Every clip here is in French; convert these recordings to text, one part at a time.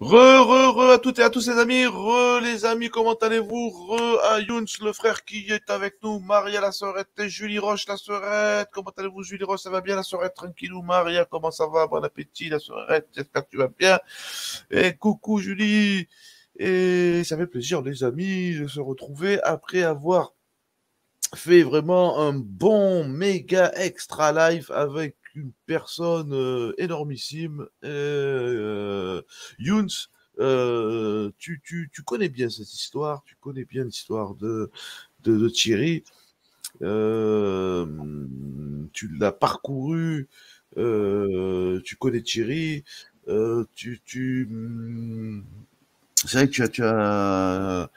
Re, re, re à toutes et à tous les amis, re les amis, comment allez-vous? Re à Younes, le frère qui est avec nous, Maria la sœurette et Julie Roche la sœurette, comment allez-vous Julie Roche, ça va bien la sœurette, tranquillou Maria, comment ça va? Bon appétit la sœurette, j'espère que tu vas bien. Et coucou Julie, et ça fait plaisir les amis de se retrouver après avoir fait vraiment un bon méga extra live avec une personne euh, énormissime. Euh, Younes, euh, tu, tu, tu, connais bien cette histoire, tu connais bien l'histoire de, de, Thierry. Euh, tu l'as parcouru, tu connais Thierry. Tu, tu, c'est vrai que tu as, tu as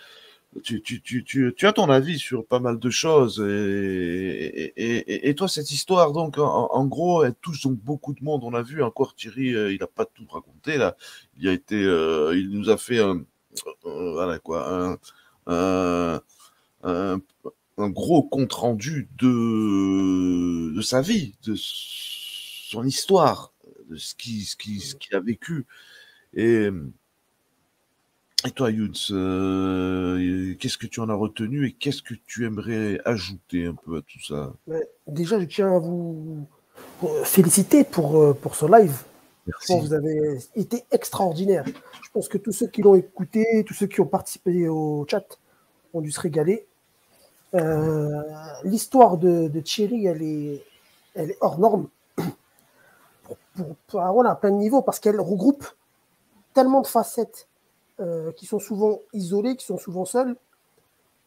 tu, tu, tu, tu, as ton avis sur pas mal de choses. Et, et, et, toi, cette histoire, donc, en, gros, elle touche beaucoup de monde. On a vu encore Thierry, euh, il n'a pas tout raconté là. Il a été, euh, il nous a fait un, euh, voilà quoi, un, un, un, gros compte rendu de, de sa vie, de son histoire, de ce qu'il ce qui, ce a vécu. Et et toi, Younes, euh, qu'est-ce que tu en as retenu et qu'est-ce que tu aimerais ajouter un peu à tout ça? Déjà, je tiens à vous féliciter pour, euh, pour ce live. Merci. Vous avez été extraordinaire. Je pense que tous ceux qui l'ont écouté, tous ceux qui ont participé au chat ont dû se régaler. Euh, L'histoire de, de, Thierry, elle est, elle est hors norme. Pour, pour, pour, voilà, à plein de niveaux, parce qu'elle regroupe tellement de facettes euh, qui sont souvent isolés, qui sont souvent seuls.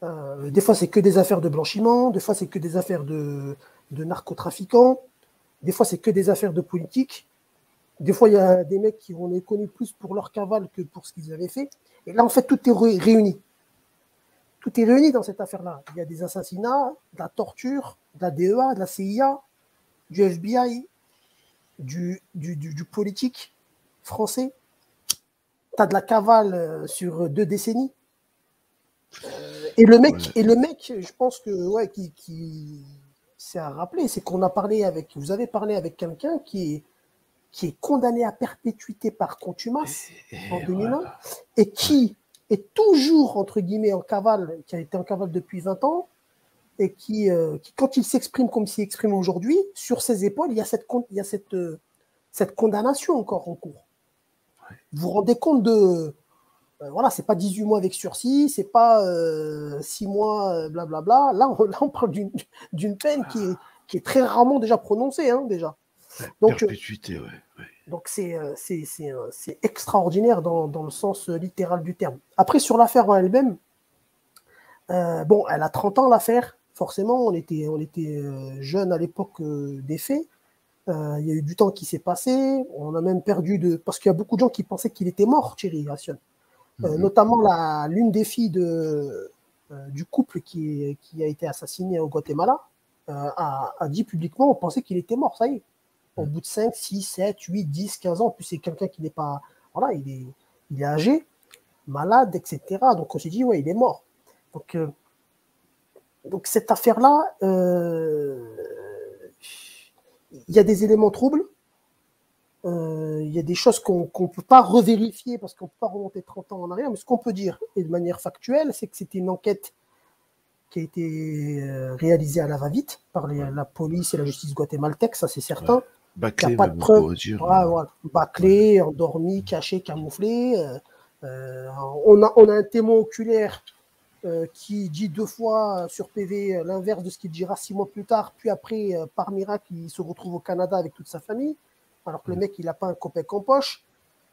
Euh, des fois, c'est que des affaires de blanchiment, des fois, c'est que des affaires de, de narcotrafiquants, des fois, c'est que des affaires de politique. Des fois, il y a des mecs qui on est connus plus pour leur cavale que pour ce qu'ils avaient fait. Et là, en fait, tout est ré réuni. Tout est réuni dans cette affaire-là. Il y a des assassinats, de la torture, de la DEA, de la CIA, du FBI, du, du, du politique français tu as de la cavale euh, sur deux décennies. Euh, et le mec, ouais. et le mec, je pense que ouais, qui, qui c'est à rappeler, c'est qu'on a parlé avec, vous avez parlé avec quelqu'un qui est qui est condamné à perpétuité par contumace et, en 2001 voilà. et qui est toujours entre guillemets en cavale, qui a été en cavale depuis 20 ans et qui, euh, qui quand il s'exprime comme s'il exprime aujourd'hui, sur ses épaules, il y a cette il y a cette cette condamnation encore en cours. Vous vous rendez compte de. Euh, voilà, c'est pas 18 mois avec sursis, c'est pas euh, 6 mois, blablabla. Là, on, là, on parle d'une peine qui est, qui est, très rarement déjà prononcée, hein, déjà. Donc, Perpétuité, ouais, ouais. Donc, c'est extraordinaire dans, dans, le sens littéral du terme. Après, sur l'affaire en elle-même, euh, bon, elle a 30 ans, l'affaire. Forcément, on était, on était euh, jeunes à l'époque euh, des faits. Euh, il y a eu du temps qui s'est passé. On a même perdu de. Parce qu'il y a beaucoup de gens qui pensaient qu'il était mort, Thierry Ration. Euh, mm -hmm. Notamment l'une des filles de, euh, du couple qui, qui, a été assassiné au Guatemala a, a, dit publiquement on pensait qu'il était mort, ça y est. Au bout de 5, 6, 7, 8, 10, 15 ans, en plus c'est quelqu'un qui n'est pas. Voilà, il est, il est âgé, malade, etc. Donc on s'est dit ouais, il est mort. Donc, donc cette affaire-là, il y a des éléments troubles. Euh, il y a des choses qu'on ne peut pas revérifier parce qu'on ne peut pas remonter 30 ans en arrière. Mais ce qu'on peut dire, et de manière factuelle, c'est que c'était une enquête qui a été euh, réalisée à la va-vite par les, la police et la justice guatémaltèque, ça c'est certain. Ouais. Bâclé, il n'y a pas de ouais. Bâclé, endormi, caché, camouflé. Euh, on, a, on a un témoin oculaire euh, qui dit deux fois sur PV l'inverse de ce qu'il dira six mois plus tard, puis après, euh, par miracle, il se retrouve au Canada avec toute sa famille, alors que le mec, il n'a pas un copec en poche.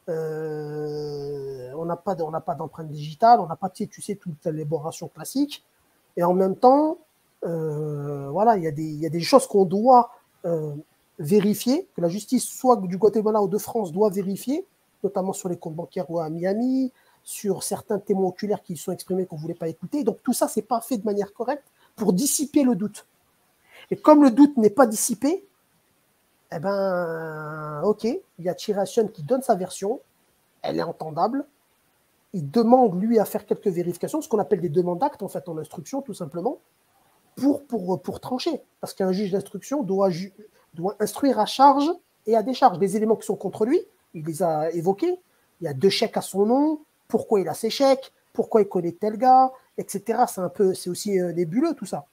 Euh, on n'a pas d'empreinte digitale, on n'a pas, tu sais, tu sais, toute l'élaboration classique. Et en même temps, voilà, il y, y, a des choses qu'on doit vérifier, que la justice, soit du Guatemala ou de France, doit vérifier, notamment sur les comptes bancaires ou à Miami, sur certains témoins oculaires qui sont exprimés qu'on ne voulait pas écouter. Donc tout ça, c'est pas fait de manière correcte pour dissiper le doute. Et comme le doute n'est pas dissipé, eh ben, ok, il y a Chiration qui donne sa version, elle est entendable. Il demande, lui, à faire quelques vérifications, ce qu'on appelle des demandes d'actes, en fait, en instruction, tout simplement, pour, trancher. Parce qu'un juge d'instruction doit, doit instruire à charge et à décharge. Les éléments qui sont contre lui, il les a évoqués, il y a deux chèques à son nom, pourquoi il a ces chèques, pourquoi il connaît tel gars, etc. C'est un peu, c'est aussi euh, nébuleux tout ça.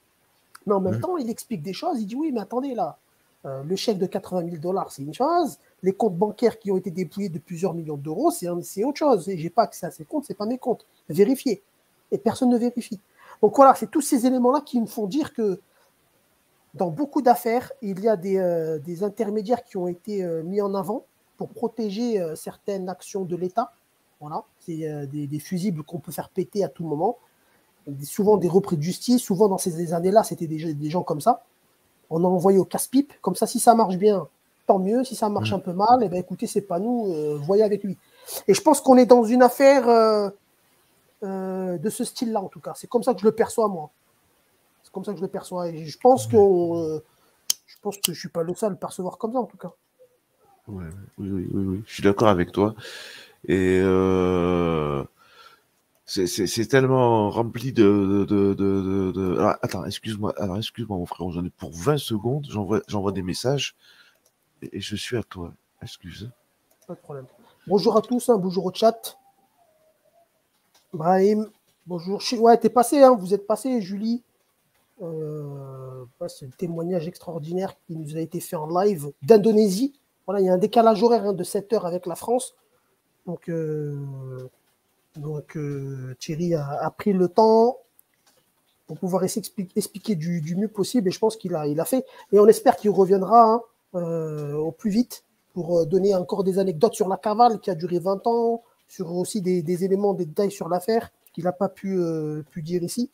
Mais en même temps, il explique des choses. Il dit oui, mais attendez là, euh, le chèque de 80 000 dollars, c'est une chose. Les comptes bancaires qui ont été dépouillés de plusieurs millions d'euros, c'est autre chose. Et j'ai pas accès à ces comptes, c'est pas mes comptes. Vérifiez. Et personne ne vérifie. Donc voilà, c'est tous ces éléments-là qui me font dire que dans beaucoup d'affaires, il y a des, euh, des intermédiaires qui ont été euh, mis en avant pour protéger certaines actions de l'État. Voilà, c'est euh, des, des fusibles qu'on peut faire péter à tout moment. Souvent des repris de justice, souvent dans ces années-là, c'était des, des gens comme ça. On a envoyé au casse-pipe, comme ça, si ça marche bien, tant mieux. Si ça marche Mhm. un peu mal, eh ben, écoutez, c'est pas nous, euh, voyez avec lui. Et je pense qu'on est dans une affaire euh, de ce style-là, en tout cas. C'est comme ça que je le perçois, moi. C'est comme ça que je le perçois. Et je pense que je pense que je suis pas le seul à le percevoir comme ça, en tout cas. Ouais, oui, oui, oui, oui, je suis d'accord avec toi. Et euh, c'est- tellement rempli de, Alors, attends, excuse-moi, alors excuse-moi mon frère, j'en ai pour 20 secondes, j'envoie des messages et, je suis à toi. Excuse. Pas de problème. Bonjour à tous, hein, bonjour au chat. Brahim, bonjour. Ouais, t'es passé, hein, vous êtes passé, Julie. Euh, c'est un témoignage extraordinaire qui nous a été fait en live d'Indonésie. Voilà, il y a un décalage horaire hein, de 7 heures avec la France. Donc, euh, euh, Thierry a, pris le temps pour pouvoir essayer d'expliquer expliquer du, mieux possible et je pense qu'il a, il a fait. Et on espère qu'il reviendra hein, euh, au plus vite pour donner encore des anecdotes sur la cavale qui a duré 20 ans, sur aussi des, éléments, des détails sur l'affaire qu'il n'a pas pu, dire ici.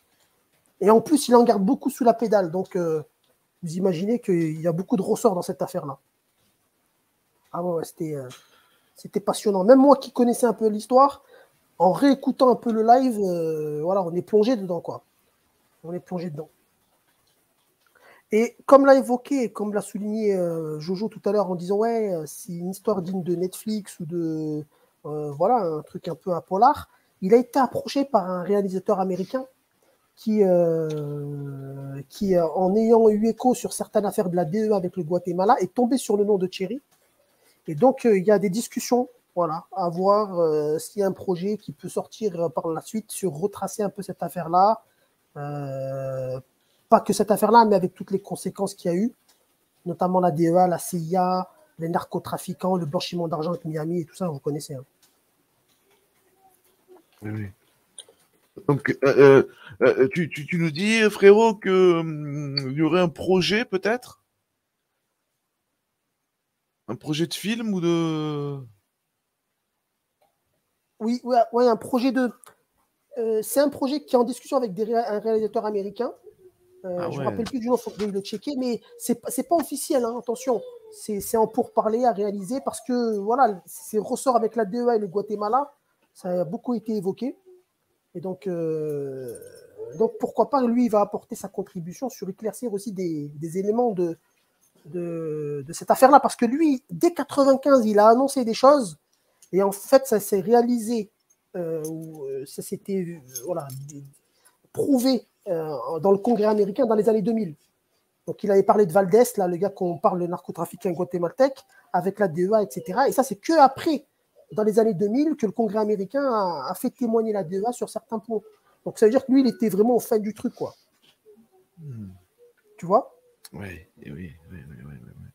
Et en plus, il en garde beaucoup sous la pédale. Donc, vous imaginez qu'il y a beaucoup de ressorts dans cette affaire-là. Ah ouais, c'était c'était passionnant. Même moi qui connaissais un peu l'histoire, en réécoutant un peu le live, euh, voilà, on est plongé dedans, quoi. On est plongé dedans. Et comme l'a évoqué, comme l'a souligné euh, Jojo tout à l'heure en disant ouais, euh, c'est une histoire digne de Netflix ou de euh, voilà un truc un peu un polar, il a été approché par un réalisateur américain qui, euh, qui euh, en ayant eu écho sur certaines affaires de la DE avec le Guatemala, est tombé sur le nom de Thierry. Et donc euh, il y a des discussions, voilà, à voir euh, s'il y a un projet qui peut sortir euh, par la suite sur retracer un peu cette affaire-là. Pas que cette affaire-là, mais avec toutes les conséquences qu'il y a eu, notamment la DEA, la CIA, les narcotrafiquants, le blanchiment d'argent avec Miami et tout ça, vous connaissez. hein. Oui. Donc, tu, nous dis, frérot, que hum, y aurait un projet peut-être? Un projet de film ou de. Oui, ouais, ouais, un projet de. euh, c'est un projet qui est en discussion avec des un réalisateur américain. Euh, Ah Je ne me rappelle plus du nom, il faut que je le checker, mais c'est pas- c'est pas officiel, hein, attention. C'est c'est en pourparler à réaliser parce que voilà, ces ressorts avec la DEA et le Guatemala, ça a beaucoup été évoqué. Et donc, euh, donc pourquoi pas, lui, il va apporter sa contribution sur éclaircir aussi des, des éléments de, de, de cette affaire-là. Parce que lui, dès 95, il a annoncé des choses. Et en fait, ça s'est réalisé, euh, ou, euh, ça s'était euh, voilà, prouvé euh, dans le Congrès américain dans les années 2000. Donc, il avait parlé de Valdez, là, le gars qu'on parle, le narcotrafiquant guatémaltèque, avec la DEA, etc. Et ça, c'est que après, dans les années 2000, que le Congrès américain a, a fait témoigner la DEA sur certains points. Donc, ça veut dire que lui, il était vraiment au fin du truc, quoi. Hmm. Tu vois? Oui, oui, oui, oui, oui, oui, oui.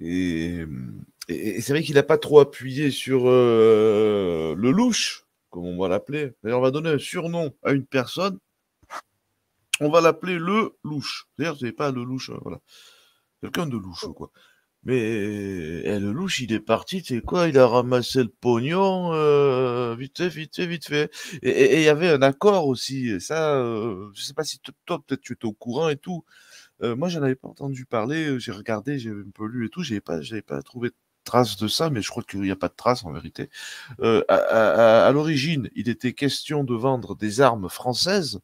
Et, c'est vrai qu'il n'a pas trop appuyé sur euh, le louche, comme on va l'appeler. D'ailleurs, on va donner un surnom à une personne. On va l'appeler le louche. D'ailleurs, c'est pas le louche, euh, voilà. Quelqu'un de louche, quoi. Mais eh, le louche, il est parti, tu sais quoi, il a ramassé le pognon, euh, vite fait, vite fait, vite fait. Et il y avait un accord aussi, et ça, euh, je sais pas si toi, peut-être tu étais au courant et tout. Euh, moi, j'en avais pas entendu parler, euh, j'ai regardé, j'ai un peu lu et tout, j'avais pas, pas trouvé trace de ça, mais je crois qu'il n'y a pas de trace en vérité. Euh, à- à l'origine, il était question de vendre des armes françaises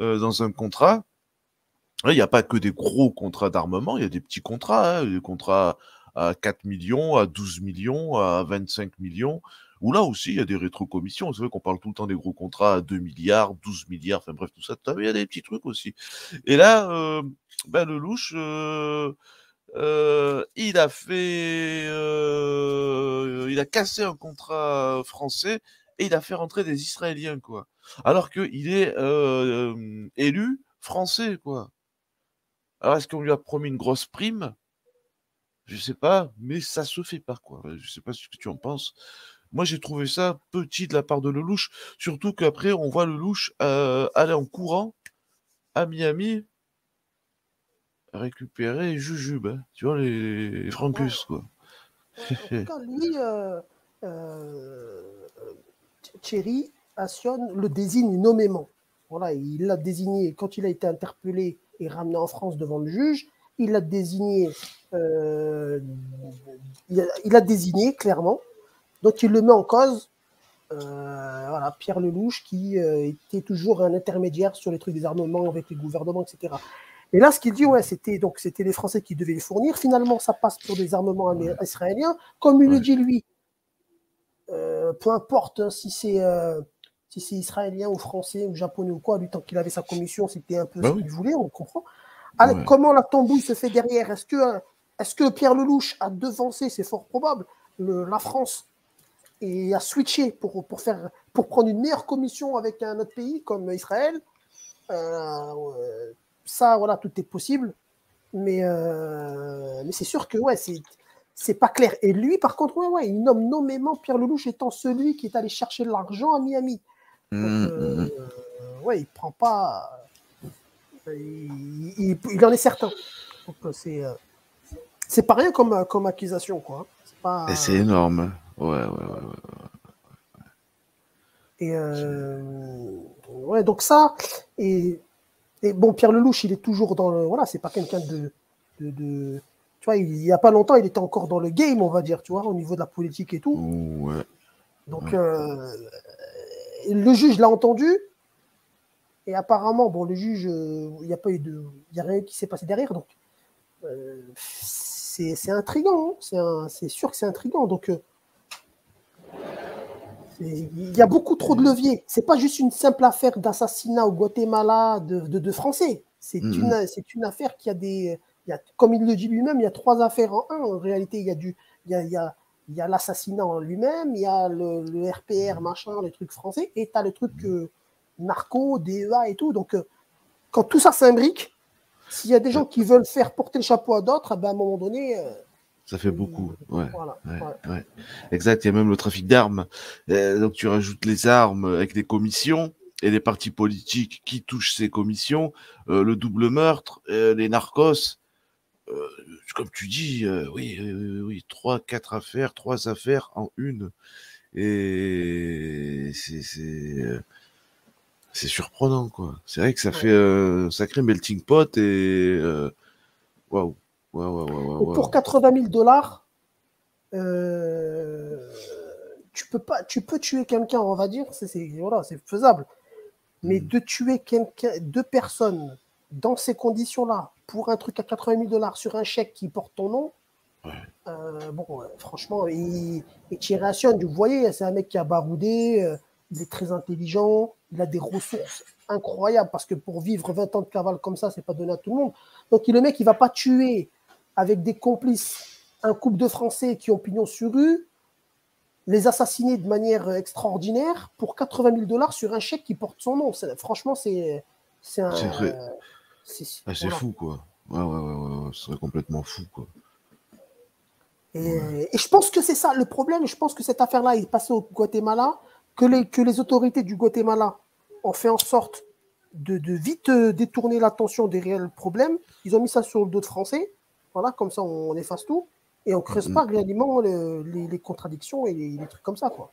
euh, dans un contrat. Il n'y a pas que des gros contrats d'armement, il y a des petits contrats, hein, des contrats à 4 millions, à 12 millions, à 25 millions, où là aussi il y a des rétrocommissions. C'est vrai qu'on parle tout le temps des gros contrats à 2 milliards, 12 milliards, enfin bref, tout ça, il y a des petits trucs aussi. Et là, euh, ben, le louche, euh, euh, il a fait il a cassé un contrat français et il a fait rentrer des Israéliens, quoi. Alors qu'il est élu français, quoi. Alors, est-ce qu'on lui a promis une grosse prime? Je sais pas, mais ça se fait pas, quoi. Je sais pas ce que tu en penses. Moi, j'ai trouvé ça petit de la part de Lelouch, surtout qu'après, on voit Lelouch euh, aller en courant à Miami récupérer Jujube, hein. tu vois, les, Francus, quoi. en tout cas, lui, euh, euh, Thierry Assion le désigne nommément. Voilà, il l'a désigné quand il a été interpellé et ramené en France devant le juge. Il l'a désigné, euh, il, a, désigné clairement. Donc il le met en cause. Euh, voilà, Pierre Lelouch qui euh, était toujours un intermédiaire sur les trucs des armements avec les gouvernements, etc. Et là, ce qu'il dit, ouais, c'était donc c'était les Français qui devaient les fournir. Finalement, ça passe pour des armements israéliens, comme il le dit lui. peu importe si c'est si c'est israélien ou français ou japonais ou quoi, lui, tant qu'il avait sa commission, c'était un peu bah ce qu'il voulait, on comprend. Alors, comment la tambouille se fait derrière? Est-ce que, est que Pierre Lelouch a devancé, c'est fort probable, la France et a switché pour, pour, faire, pour prendre une meilleure commission avec un autre pays comme Israël? Euh, Ça, voilà, tout est possible. Mais, euh, mais c'est sûr que ouais, c'est c'est pas clair. Et lui, par contre, ouais, ouais, il nomme nommément Pierre Lelouch étant celui qui est allé chercher l'argent à Miami. Mmh, euh, mmh. ouais, il prend pas. Il, il, en est certain. Euh, c'est euh, c'est pas rien comme, comme accusation, quoi. C'est pas... c'est énorme. Ouais, ouais, ouais. Et ouais, donc ça. Et, et, bon, Pierre Lelouch, il est toujours dans le. Voilà, c'est pas quelqu'un de, de, de, Tu vois, il y a pas longtemps, il était encore dans le game, on va dire, tu vois, au niveau de la politique et tout. Ouais. Donc, le juge l'a entendu. Et apparemment, bon, le juge, euh, il n'y a pas eu de, il a rien qui s'est passé derrière, donc euh, c'est intriguant. Hein. c'est sûr que c'est intriguant. Donc euh, il y a beaucoup trop de leviers. C'est pas juste une simple affaire d'assassinat au Guatemala de, de, Français. C'est mm-hmm. une, c'est une affaire qui a des, il y a, comme il le dit lui-même, il y a trois affaires en un. En réalité, il y a du, il y a, il y a il y a l'assassinat en lui-même, il y a le, RPR, machin, les trucs français, et tu as le truc euh, narco, DEA et tout. Donc, euh, quand tout ça s'imbrique, s'il y a des gens qui veulent faire porter le chapeau à d'autres, ben, à un moment donné. Euh, ça fait beaucoup, ouais, Exact, il y a même le trafic d'armes. donc tu rajoutes les armes avec les commissions et les partis politiques qui touchent ces commissions, le double meurtre, les narcos. Euh, comme tu dis, euh, oui, oui, trois, quatre affaires, trois affaires en une. Et c'est euh, surprenant, quoi. C'est vrai que ça fait un sacré melting pot et waouh. Pour 80 000 dollars, tu peux pas, tu peux tuer quelqu'un, on va dire, c'est voilà, faisable. Mais mmh. de tuer quelqu'un, deux personnes dans ces conditions-là, pour un truc à 80 000 dollars sur un chèque qui porte ton nom, euh, bon, euh, franchement, et, Thierry vous voyez, c'est un mec qui a baroudé, euh, il est très intelligent, il a des ressources incroyables parce que pour vivre 20 ans de cavale comme ça, c'est pas donné à tout le monde. Donc, le mec, il va pas tuer avec des complices un couple de Français qui ont pignon sur rue, les assassiner de manière extraordinaire pour 80 000 dollars sur un chèque qui porte son nom. Franchement, c'est un. Ah, c'est fou, quoi. Ouais, ouais, ouais, ouais, ce serait complètement fou, quoi. Et, je pense que c'est ça le problème. Je pense que cette affaire-là est passée au Guatemala, que les, que les autorités du Guatemala ont fait en sorte de, de vite euh, détourner l'attention des réels problèmes. Ils ont mis ça sur le dos de Français. Voilà, comme ça, on, efface tout. Et on ne creuse mm-hmm. pas réellement les, les, contradictions et les, trucs comme ça, quoi.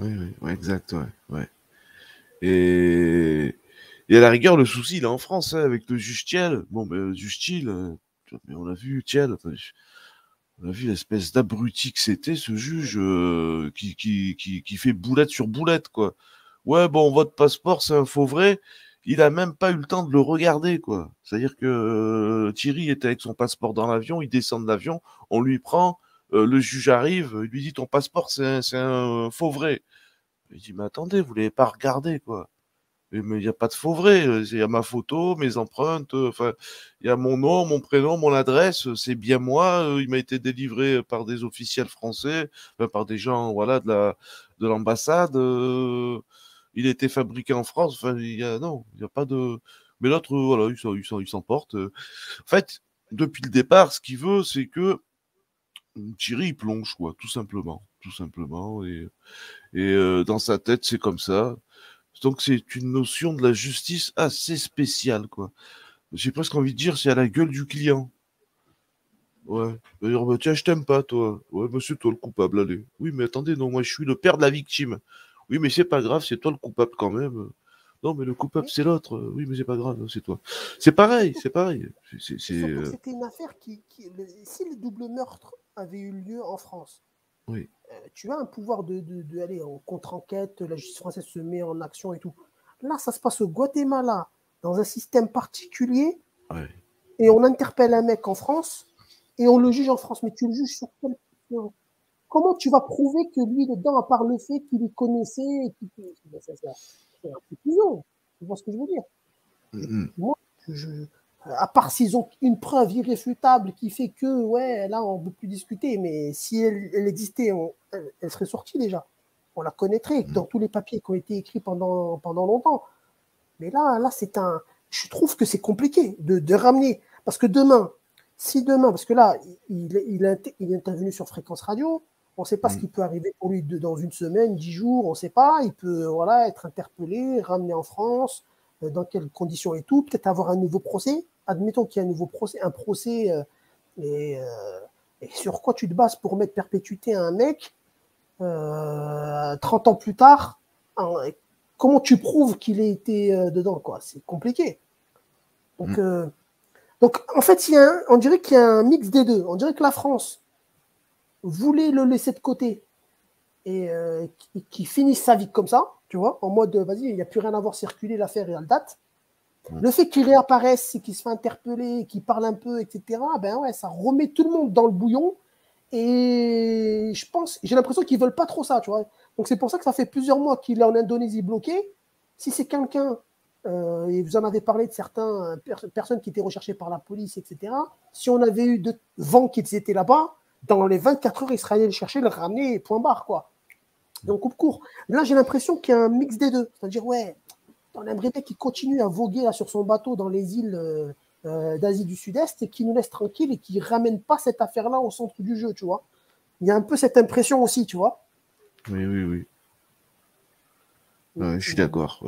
Oui, oui, ouais, exact, ouais, ouais. Et et à la rigueur, le souci, il est en France, hein, avec le juge Thiel. Bon, ben, juge euh, mais on a vu Thiel, on a vu l'espèce d'abruti que c'était, ce juge euh, qui, qui, qui, qui, fait boulette sur boulette, quoi. Ouais, bon, votre passeport, c'est un faux vrai. Il a même pas eu le temps de le regarder, quoi. C'est-à-dire que Thierry était avec son passeport dans l'avion, il descend de l'avion, on lui prend, le juge arrive, il lui dit ton passeport, c'est un, un faux vrai. Il dit, mais attendez, vous l'avez pas regardé, quoi. Mais il n'y a pas de faux vrai. Il y a ma photo, mes empreintes, enfin, il y a mon nom, mon prénom, mon adresse. C'est bien moi. Il m'a été délivré par des officiels français, par des gens, voilà, de la de l'ambassade. il a été fabriqué en France. Enfin, il y a non, il n'y a pas de. Mais l'autre, voilà, il s'en porte. En fait, depuis le départ, ce qu'il veut, c'est que Thierry il plonge, quoi, tout simplement, tout simplement. Et, et dans sa tête, c'est comme ça. Donc c'est une notion de la justice assez spéciale, quoi. J'ai presque envie de dire, c'est à la gueule du client. Ouais. D'ailleurs, bah, tiens, je t'aime pas, toi. Ouais, monsieur, toi le coupable, allez. Oui, mais attendez, non, moi je suis le père de la victime. Oui, mais c'est pas grave, c'est toi le coupable quand même. Non, mais le coupable, c'est l'autre. Oui, mais c'est pas grave, c'est toi. C'est pareil, c'est pareil. Euh c'était une affaire qui. si le double meurtre avait eu lieu en France, oui. Euh, tu as un pouvoir de, aller en contre-enquête, la justice française se met en action et tout. Là, ça se passe au Guatemala, dans un système particulier, et on interpelle un mec en France, et on le juge en France. Mais tu le juges sur quel Comment tu vas prouver que lui, dedans, à part le fait qu'il les connaissait, et qu'il... c'est un Tu vois ce que je veux dire? Moi, je, à part s'ils ont une preuve irréfutable qui fait que, ouais, là, on ne peut plus discuter, mais si elle, existait, elle, serait sortie déjà. On la connaîtrait dans tous les papiers qui ont été écrits pendant, pendant longtemps. Mais là, là c'est un. Je trouve que c'est compliqué de, de, ramener. Parce que demain, si demain, parce que là, il, il, il est intervenu sur Fréquence Radio, on ne sait pas ce mm. qui peut arriver pour lui dans une semaine, dix jours, on ne sait pas. Il peut voilà, être interpellé, ramené en France, euh, dans quelles conditions et tout, peut-être avoir un nouveau procès. Admettons qu'il y a un nouveau procès, un procès, euh, euh, et, sur quoi tu te bases pour mettre perpétuité à un mec 30 ans plus tard hein, Comment tu prouves qu'il a été dedans quoi? C'est compliqué. Donc, mm. donc, en fait, il y a on dirait qu'il y a un mix des deux. On dirait que la France voulait le laisser de côté et qui finisse sa vie comme ça tu vois, en mode, vas-y, il n'y a plus rien à voir circuler, l'affaire est à date. Le fait qu'il réapparaisse, qu'il se fait interpeller, qu'il parle un peu, etc., ben ouais, ça remet tout le monde dans le bouillon. Et je pense, j'ai l'impression qu'ils veulent pas trop ça, tu vois. Donc c'est pour ça que ça fait plusieurs mois qu'il est en Indonésie bloqué. Si c'est quelqu'un, euh, et vous en avez parlé de certaines personnes qui étaient recherchées par la police, etc., si on avait eu de vent qu'ils étaient là-bas, dans les 24 heures, ils seraient allés le chercher, le ramener, point barre, quoi. Donc, coupe court. Là, j'ai l'impression qu'il y a un mix des deux. C'est-à-dire, ouais, on aimerait bien qu'il continue à voguer là, sur son bateau dans les îles euh, euh, d'Asie du Sud-Est et qu'il nous laisse tranquille et qu'il ne ramène pas cette affaire-là au centre du jeu, tu vois. Il y a un peu cette impression aussi, tu vois. Oui, oui, oui. je suis d'accord.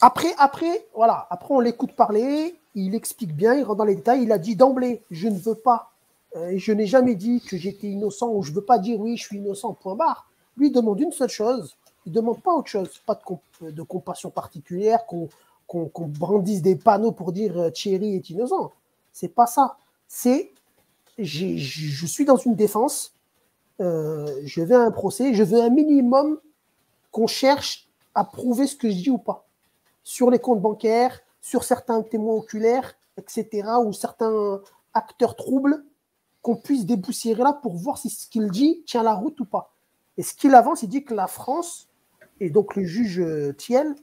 après, après, voilà, après on l'écoute parler, il explique bien, il rentre dans les détails, il a dit d'emblée, je ne veux pas euh, je n'ai jamais dit que j'étais innocent ou je ne veux pas dire oui, je suis innocent, point barre. Lui demande une seule chose, il ne demande pas autre chose, pas de, de compassion particulière, qu'on brandisse des panneaux pour dire euh, Thierry est innocent. C'est pas ça. C'est je suis dans une défense, euh, je vais à un procès, je veux un minimum qu'on cherche à prouver ce que je dis ou pas. Sur les comptes bancaires, sur certains témoins oculaires, etc., ou certains acteurs troubles, qu'on puisse déboussiérer là pour voir si ce qu'il dit tient la route ou pas. Et ce qu'il avance, il dit que la France, et donc le juge euh, Thiel,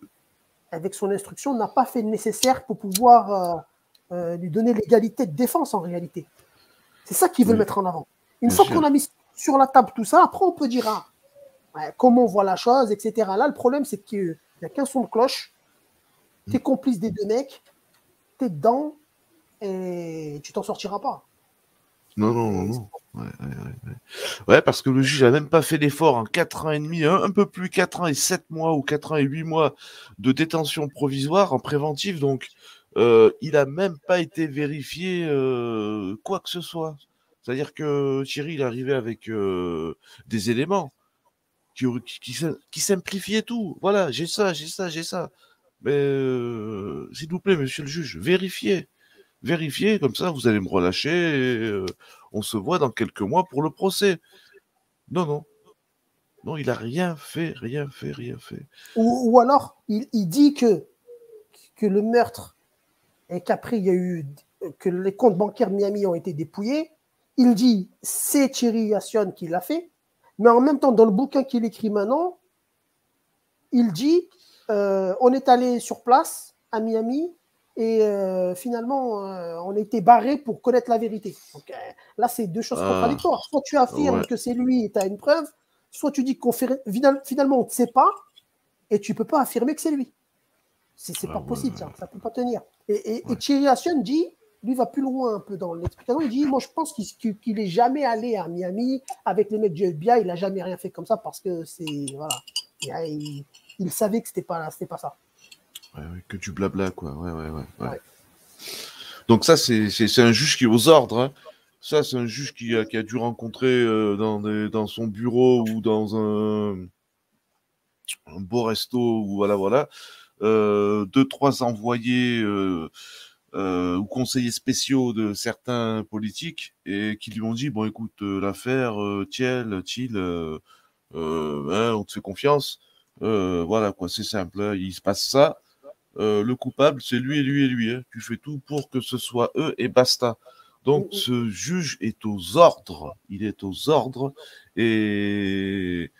avec son instruction, n'a pas fait le nécessaire pour pouvoir euh, euh, lui donner l'égalité de défense en réalité. C'est ça qu'il veut mettre en avant. Une fois qu'on a mis sur la table tout ça, après on peut dire ah, comment on voit la chose, etc. Là, le problème, c'est qu'il n'y a qu'un son de cloche. Tu es complice des deux mecs, tu es dedans et tu t'en sortiras pas. Non, non, non, non. Ouais, parce que le juge n'a même pas fait d'effort en 4 ans et demi, un, peu plus 4 ans et 7 mois ou 4 ans et 8 mois de détention provisoire en préventif. Donc, euh, il n'a même pas été vérifié euh, quoi que ce soit. C'est-à-dire que Thierry, il arrivait avec euh, des éléments qui, qui, qui, simplifiaient tout. Voilà, j'ai ça, j'ai ça, j'ai ça. Mais s'il vous plaît, monsieur le juge, vérifiez vérifiez, comme ça vous allez me relâcher euh, on se voit dans quelques mois pour le procès. Non, non. Non, il a rien fait, rien fait, rien fait. Ou, alors, il, dit que, le meurtre et qu'après il y a eu que les comptes bancaires Miami ont été dépouillés. Il dit c'est Thierry Assion qui l'a fait, mais en même temps, dans le bouquin qu'il écrit maintenant, il dit euh, on est allé sur place à Miami et euh, finalement euh, on a été barré pour connaître la vérité. Donc, là, c'est deux choses Ah. contradictoires. Soit tu affirmes Ouais. que c'est lui et tu as une preuve, soit tu dis qu'on fait- finalement on ne sait pas et tu peux pas affirmer que c'est lui. C'est Ah pas ouais, possible, ouais. ça. Ça peut pas tenir. Et, et, et. Thierry dit, lui va plus loin un peu dans l'explication. Il dit, moi je pense qu'il qu'il- qu'il est jamais allé à Miami avec les mecs du FBI. Il a jamais rien fait comme ça parce que c'est voilà. Il, savait que pas c'était pas ça. Ouais, que du blabla, quoi. Ouais, ouais, ouais. Donc ça, c'est un juge qui est aux ordres. hein. Ça, c'est un juge qui a, qui a dû rencontrer euh, dans, des- dans son bureau ou dans un, un beau resto ou voilà, voilà, euh, deux, trois envoyés euh, euh, ou conseillers spéciaux de certains politiques et qui lui ont dit, bon, écoute, euh, l'affaire, euh, Thiel, Thiel, hein, on te fait confiance. Euh, voilà, quoi, c'est simple. hein, il se passe ça. Euh, le coupable, c'est lui et lui et lui. hein. Tu fais tout pour que ce soit eux et basta. Donc, Mm, mm. ce juge est aux ordres. Il est aux ordres. Et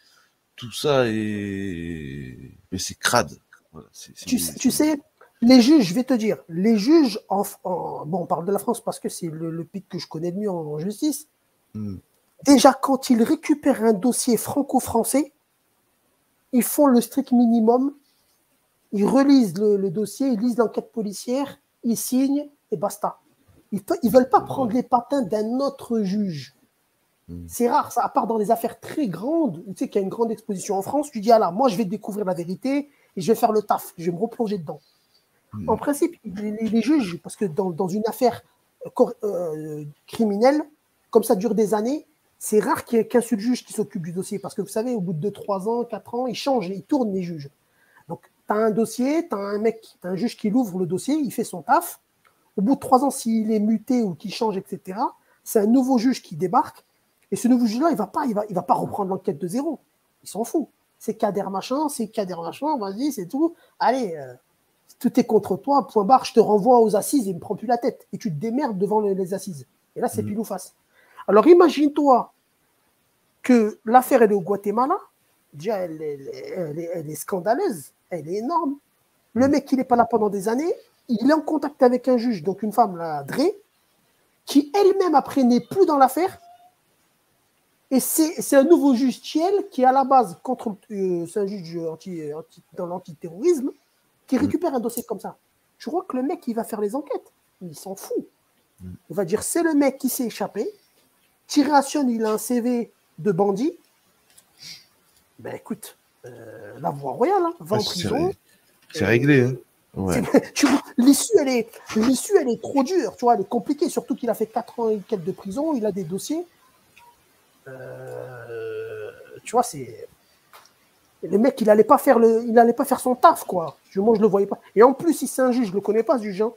tout ça est. Mais c'est crade. Voilà, Tu, sais- tu sais, les juges, je vais te dire, les juges en, en- bon, on parle de la France parce que c'est le, le pays que je connais le mieux en justice. Hmm. Déjà, quand ils récupèrent un dossier franco-français, ils font le strict minimum. Ils relisent le, le dossier, ils lisent l'enquête policière, ils signent et basta. Ils ne veulent pas prendre les patins d'un autre juge. Mm. C'est rare, ça, à part dans des affaires très grandes, tu sais qu'il y a une grande exposition en France, tu dis, ah là, moi je vais découvrir la vérité et je vais faire le taf, je vais me replonger dedans. Mm. En principe, les, juges, parce que dans, dans une affaire euh, euh, criminelle, comme ça dure des années, c'est rare qu'il y ait qu'un seul juge qui s'occupe du dossier. Parce que vous savez, au bout de 2-3 ans, 4 ans, ils changent, ils tournent les juges. Tu as un dossier, tu as un mec, t'as un juge qui l'ouvre le dossier, il fait son taf. Au bout de 3 ans, s'il est muté ou qu'il change, etc., c'est un nouveau juge qui débarque. Et ce nouveau juge-là, il ne va, pas- il va, il va pas reprendre l'enquête de zéro. Il s'en fout. C'est Kader machin, c'est Kader machin, vas-y, c'est tout. Allez, euh, tout est contre toi, point barre, je te renvoie aux assises et me prends plus la tête. Et tu te démerdes devant les, les assises. Et là, c'est Mhm. pile ou face. Alors imagine-toi que l'affaire, est au Guatemala. Déjà, elle, est, elle est scandaleuse, elle est énorme. Le mec, il n'est pas là pendant des années. Il est en contact avec un juge, donc une femme, la Dré, qui elle-même, après, n'est plus dans l'affaire. Et c'est un nouveau juge Thiel qui, à la base, contre, euh, c'est un juge anti, anti- dans l'antiterrorisme, qui récupère un dossier comme ça. Je crois que le mec, il va faire les enquêtes. Il s'en fout. Il va dire c'est le mec qui s'est échappé. Ration, il a un CV de bandit. Ben écoute, euh, la voie royale, hein, va Ah, en c'est prison. C'est réglé. Hein. Ouais. C'est- tu vois, l'issue, elle est, l'issue, elle est trop dure, tu vois, elle est compliquée, surtout qu'il a fait 4 ans et quelques de prison, il a des dossiers. Euh, tu vois, c'est. Le mec, il allait pas faire le, il allait pas faire son taf, quoi. Je, moi, je le voyais pas. Et en plus, si c'est un juge, je le connais pas, ce juge. hein.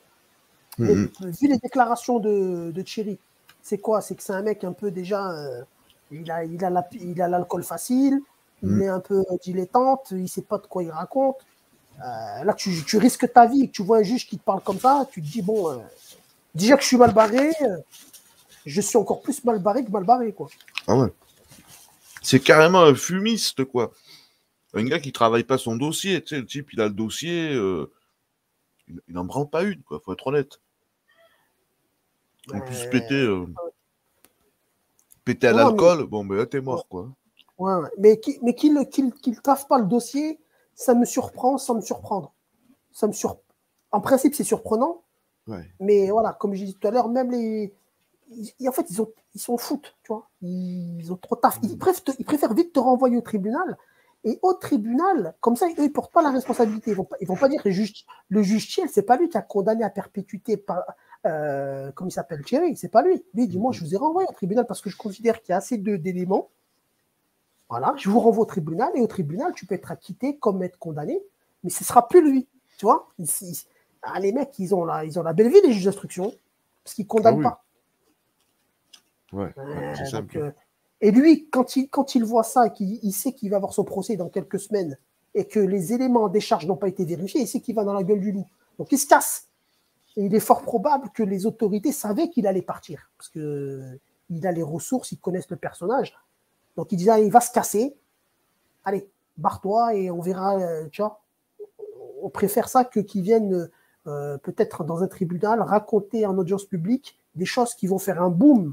Mhm. vu les déclarations de, de Thierry, c'est quoi? C'est que c'est un mec un peu déjà. euh, il a, il a la- il a l'alcool facile, il Mhm. est un peu dilettante, il sait pas de quoi il raconte. Euh, là, tu, tu risques ta vie tu vois un juge qui te parle comme ça, tu te dis, bon, euh, déjà que je suis mal barré, euh, je suis encore plus mal barré que mal barré, quoi. Ah ouais. C'est carrément un fumiste, quoi. Un gars qui travaille pas son dossier. Tu sais, le type, il a le dossier. il n'en branle pas une, quoi. Faut être honnête. En plus, péter. péter à mais- l'alcool, bon, ben là, t'es mort, quoi. Ouais. Mais qu'il mais qu'il ne qu'il taffe pas le dossier, ça me surprend sans me surprendre. Ça me sur... En principe, c'est surprenant, Ouais. mais voilà, comme je disais tout à l'heure, même les. ils- en fait, ils, ont, ils s'en foutent, tu vois. Ils ont trop taf. Ils préfèrent, te- ils préfèrent vite te renvoyer au tribunal. Et au tribunal, comme ça, eux, ils ne portent pas la responsabilité. Ils ne vont, vont pas dire que le juge, le juge Thiel, c'est pas lui qui a condamné à perpétuité par. Euh, comme il s'appelle Thierry, c'est pas lui. Lui, il dit Moi, je vous ai renvoyé au tribunal parce que je considère qu'il y a assez de- d'éléments. Voilà, je vous renvoie au tribunal et au tribunal, tu peux être acquitté comme être condamné, mais ce sera plus lui. Tu vois ah, Les mecs, ils ont, la, ils ont la belle vie, les juges d'instruction, parce qu'ils ne condamnent Ah oui. pas. Ouais, ouais, Euh, c'est donc, simple. euh, et lui, quand il, quand il voit ça et qu'il il sait qu'il va avoir son procès dans quelques semaines et que les éléments des charges n'ont pas été vérifiés, il sait qu'il va dans la gueule du loup. Donc il se casse. Et il est fort probable que les autorités savaient qu'il allait partir parce que il a les ressources, ils connaissent le personnage. Donc il disait, il va se casser. Allez, barre-toi et on verra, euh, tu vois. On préfère ça que qu'ils viennent euh, peut-être dans un tribunal raconter en audience publique des choses qui vont faire un boom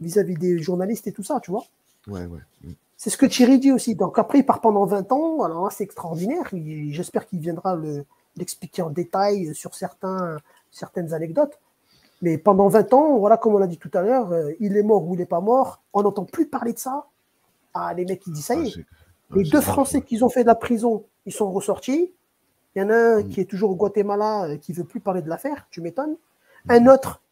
vis-à-vis des journalistes et tout ça, tu vois. Ouais, ouais. Mm. C'est ce que Thierry dit aussi. Donc après, il part pendant 20 ans. Alors là, c'est extraordinaire. J'espère qu'il viendra l'expliquer en détail sur certains, certaines anecdotes. Mais pendant 20 ans, voilà, comme on l'a dit tout à l'heure, euh, il est mort ou il n'est pas mort. On n'entend plus parler de ça. Ah, les mecs, ils disent ça y est. Ah, les deux Français qui ont fait de la prison, ils sont ressortis. Il y en a un mm. qui est toujours au Guatemala, euh, qui veut plus parler de l'affaire, tu m'étonnes. Un autre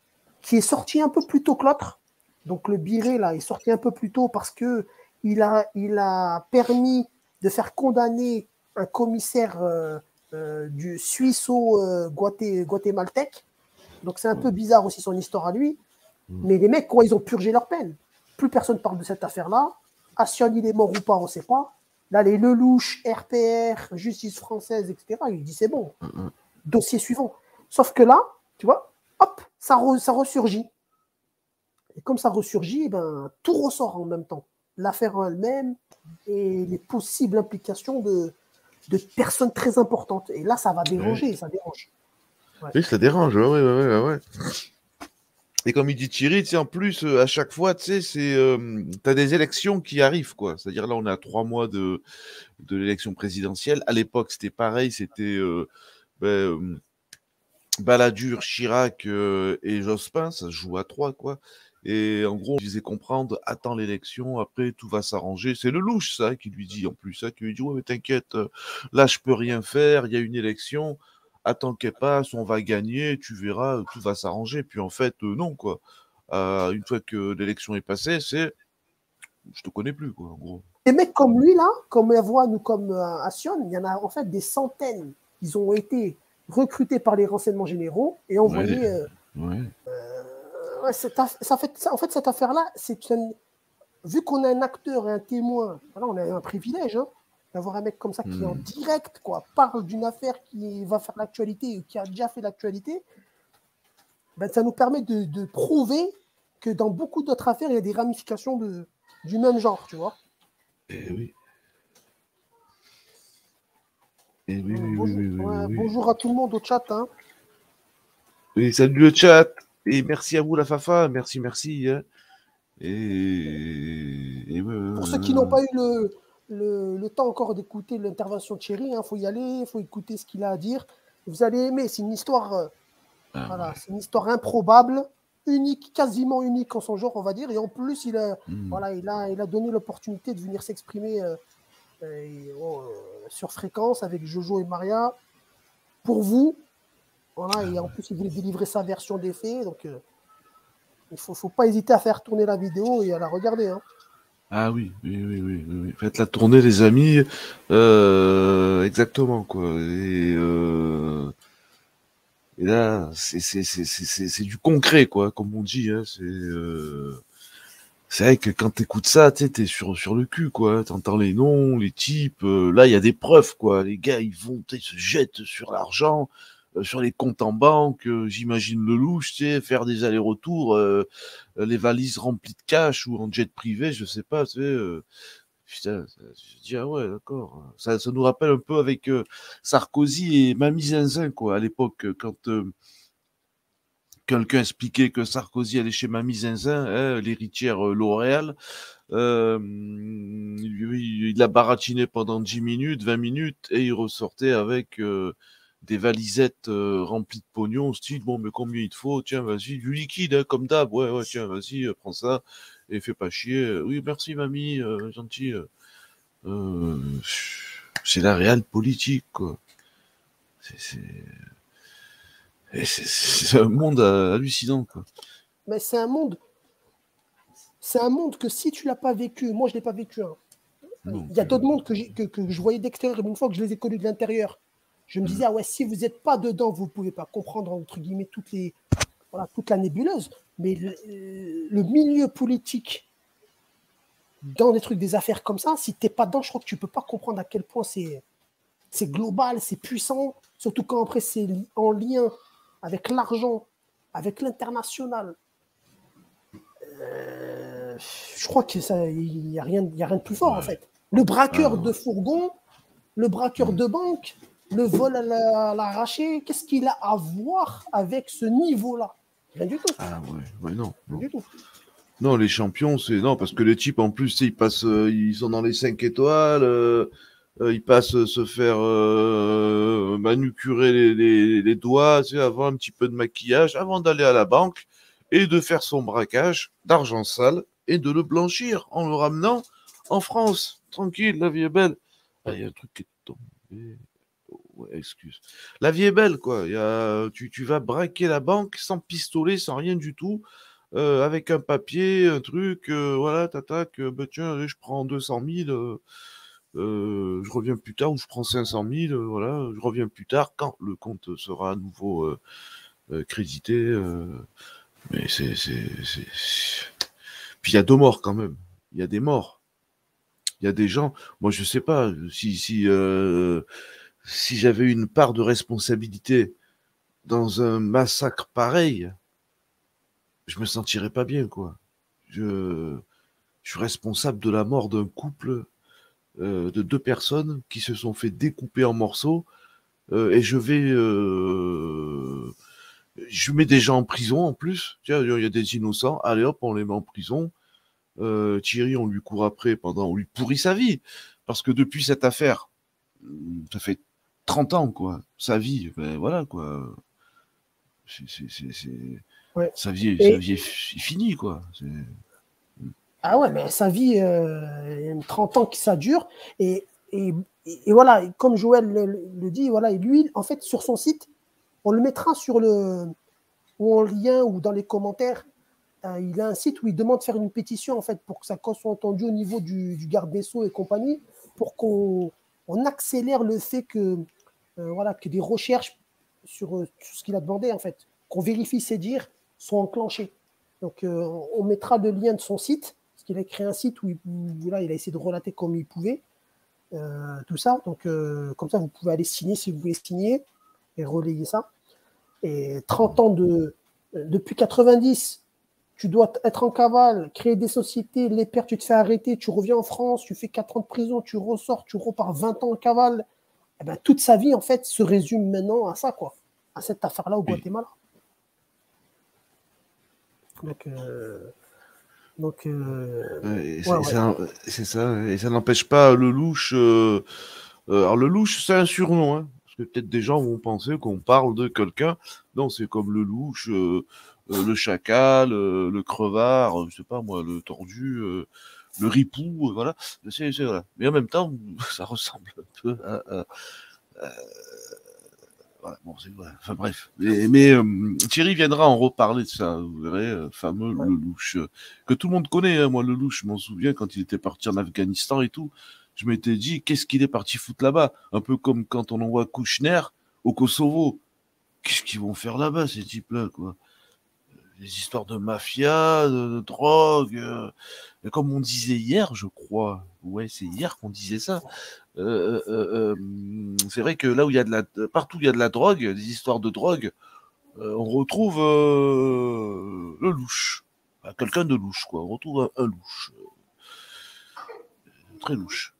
qui est sorti un peu plus tôt que l'autre. Donc le Biré, là, est sorti un peu plus tôt parce que il a, il a permis de faire condamner un commissaire euh, euh, du suisseau-guatémaltèque. Donc c'est un peu bizarre aussi son histoire à lui. Mm. Mais les mecs, quoi, ils ont purgé leur peine. Plus personne parle de cette affaire-là. Assion, il est mort ou pas, on ne sait pas. Là, les Lelouch, RPR, justice française, etc., il dit c'est bon. Dossier suivant. Sauf que là, tu vois, hop, ça, ça ressurgit. Et comme ça ressurgit, eh ben, tout ressort en même temps. L'affaire en elle-même et les possibles implications de, de personnes très importantes. Et là, ça va déranger, ça dérange. Oui, ça dérange, ouais, ouais, ouais, ouais. Et comme il dit Thierry, en plus, euh, à chaque fois, tu sais, c'est, euh, des élections qui arrivent, quoi. C'est-à-dire là, on a trois mois de, de l'élection présidentielle. À l'époque, c'était pareil, c'était euh, ben, Balladur, Chirac et Jospin, ça se joue à trois, quoi. Et en gros, on disait comprendre, attends l'élection, après tout va s'arranger. C'est le louche, ça, qui lui dit en plus, ça, qui lui dit, ouais, mais t'inquiète, là, je peux rien faire, il y a une élection attends qu'elle passe, on va gagner, tu verras, tout va s'arranger. Puis en fait, euh, non, quoi. Euh, une fois que l'élection est passée, c'est je te connais plus, quoi, en gros. Des mecs comme lui, là, comme Avoine ou comme euh, il y en a en fait des centaines. Ils ont été recrutés par les renseignements généraux et envoyés. Ouais, ça fait, en fait, cette affaire-là, c'est vu qu'on a un acteur et un témoin, voilà, on a un privilège. Hein, d'avoir un mec comme ça qui en hmm. direct quoi, parle d'une affaire qui va faire l'actualité ou qui a déjà fait l'actualité, ben, ça nous permet de, prouver que dans beaucoup d'autres affaires, il y a des ramifications de, du même genre, tu vois. Eh oui. Eh oui, bonjour, bonjour, à tout le monde au chat. Hein. Oui, salut le chat. Et merci à vous, la Fafa. Merci, merci. Hein. Et, Pour ceux qui n'ont pas eu le, le, temps encore d'écouter l'intervention de Thierry. Il hein. faut y aller, il faut écouter ce qu'il a à dire. Vous allez aimer. C'est une histoire, euh, ah, voilà, c'est une histoire improbable, unique, quasiment unique en son genre, on va dire. Et en plus, il a, hmm. voilà, il a, il a donné l'opportunité de venir s'exprimer euh, euh, sur fréquence avec Jojo et Maria pour vous. Voilà, et en plus, il voulait délivrer sa version des faits. Donc, il ne faut, faut, pas hésiter à faire tourner la vidéo et à la regarder. Hein. Ah oui, oui, oui, oui, oui. Faites la tournée, les amis. Euh, exactement, quoi. Et, euh, et là, c'est du concret, quoi, comme on dit. Hein. C'est euh, vrai que quand t'écoutes ça, tu es sur, sur le cul, quoi. T'entends les noms, les types. Euh, là, il y a des preuves, quoi. Les gars, ils vont, ils se jettent sur l'argent. Euh, sur les comptes en banque, euh, j'imagine le louche, tu sais, faire des allers-retours, euh, les valises remplies de cash ou en jet privé, je sais pas, tu sais. Putain, je dis, ah ouais, d'accord. Ça, ça, nous rappelle un peu avec Sarkozy et Mamie Zinzin, quoi, à l'époque, quand quelqu'un expliquait que Sarkozy allait chez Mamie Zinzin, hein, l'héritière L'Oréal, euh, il, il, a baratiné pendant 10 minutes, 20 minutes, et il ressortait avec des valisettes euh, remplies de pognon, style, bon, mais combien il te faut? Tiens, vas-y, du liquide, hein, comme d'hab, ouais, ouais, tiens, vas-y, euh, prends ça, et fais pas chier. Oui, merci, mamie, euh, gentil. c'est la réelle politique, quoi. C'est un monde hallucinant, quoi. Mais c'est un monde. C'est un monde que si tu l'as pas vécu, moi je l'ai pas vécu. Hein. Il y a d'autres mondes que, que, que, je voyais d'extérieur, une fois que je les ai connus de l'intérieur, je me disais, ah ouais, si vous n'êtes pas dedans, vous ne pouvez pas comprendre, entre guillemets, toutes les, voilà, toute la nébuleuse. Mais le, milieu politique, dans des trucs, des affaires comme ça, si tu n'es pas dedans, je crois que tu ne peux pas comprendre à quel point c'est, c'est global, c'est puissant, surtout quand après c'est en lien avec l'argent, avec l'international. Euh, je crois qu'il n'y a, rien, a rien de plus fort, en fait. Le braqueur de fourgon, le braqueur de banque, le vol à l'arraché, qu'est-ce qu'il a à voir avec ce niveau-là? Rien du tout. Ah ouais, non. Rien du tout. Non, les champions, c'est non, parce que les types, en plus, ils passent, euh, ils sont dans les 5 étoiles, euh, euh, ils passent se faire manucurer les, les, doigts, tu sais, avoir un petit peu de maquillage avant d'aller à la banque et de faire son braquage d'argent sale et de le blanchir en le ramenant en France. Tranquille, la vie est belle. Ah, il y a un truc qui est tombé. Excuse. La vie est belle, quoi. Tu, vas braquer la banque sans pistolet, sans rien du tout. Euh, avec un papier, un truc, euh, voilà, t'attaques, euh, bah, tiens, je prends 200 000, je reviens plus tard, ou je prends 500 000, voilà, je reviens plus tard quand le compte sera à nouveau crédité. mais c'est. Puis il y a deux morts quand même. Il y a des morts. Il y a des gens. Moi, je sais pas si si si j'avais une part de responsabilité dans un massacre pareil, je me sentirais pas bien, quoi. Je, suis responsable de la mort d'un couple euh, de deux personnes qui se sont fait découper en morceaux euh, et je vais. Euh, je mets des gens en prison en plus. Il y a des innocents. Allez hop, on les met en prison. Thierry, on lui court après pendant. On lui pourrit sa vie. Parce que depuis cette affaire, ça fait 30 ans, quoi. Sa vie, ben voilà, quoi. C'est sa vie, sa vie est finie, quoi. Ah ouais, mais sa vie, euh, 30 ans que ça dure. Et, et, et voilà, comme Joël le, dit, voilà, et lui, en fait, sur son site, on le mettra sur le ou en lien ou dans les commentaires. Euh, il a un site où il demande de faire une pétition en fait pour que ça soit entendu au niveau du, du garde des sceaux et compagnie, pour qu'on on accélère le fait que euh, voilà que des recherches sur euh, tout ce qu'il a demandé en fait, qu'on vérifie ses dires sont enclenchés. Donc, euh, on mettra le lien de son site, parce qu'il a créé un site où, il, il a essayé de relater comme il pouvait, euh, tout ça. Donc, euh, comme ça, vous pouvez aller signer si vous voulez signer et relayer ça. Et 30 ans de. Depuis 90, tu dois être en cavale, créer des sociétés, les perds, tu te fais arrêter, tu reviens en France, tu fais 4 ans de prison, tu ressors, tu repars 20 ans en cavale. Eh ben, toute sa vie, en fait, se résume maintenant à ça, quoi, à cette affaire-là au Guatemala. Donc, euh, donc euh, c'est ça, et ça n'empêche pas le louche. Euh, alors le louche, c'est un surnom, hein, parce que peut-être des gens vont penser qu'on parle de quelqu'un. Non, c'est comme le louche, le chacal, le crevard, je sais pas moi, le tordu, le ripou, voilà. voilà. Mais en même temps, ça ressemble un peu à bon, enfin bref. Mais, euh, Thierry viendra en reparler de ça, vous verrez, euh, fameux le louche, euh, que tout le monde connaît, hein, moi le louche, je m'en souviens quand il était parti en Afghanistan et tout, je m'étais dit, qu'est-ce qu'il est parti foutre là-bas? Un peu comme quand on envoie Kouchner au Kosovo. Qu'est-ce qu'ils vont faire là-bas, ces types-là, quoi? Des histoires de mafia, de, drogue. comme on disait hier, je crois. Ouais, c'est hier qu'on disait ça. Euh, euh, euh, c'est vrai que là où il y a de la, partout il y a de la drogue, des histoires de drogue, on retrouve le louche, quelqu'un de louche quoi. On retrouve un, louche, très louche.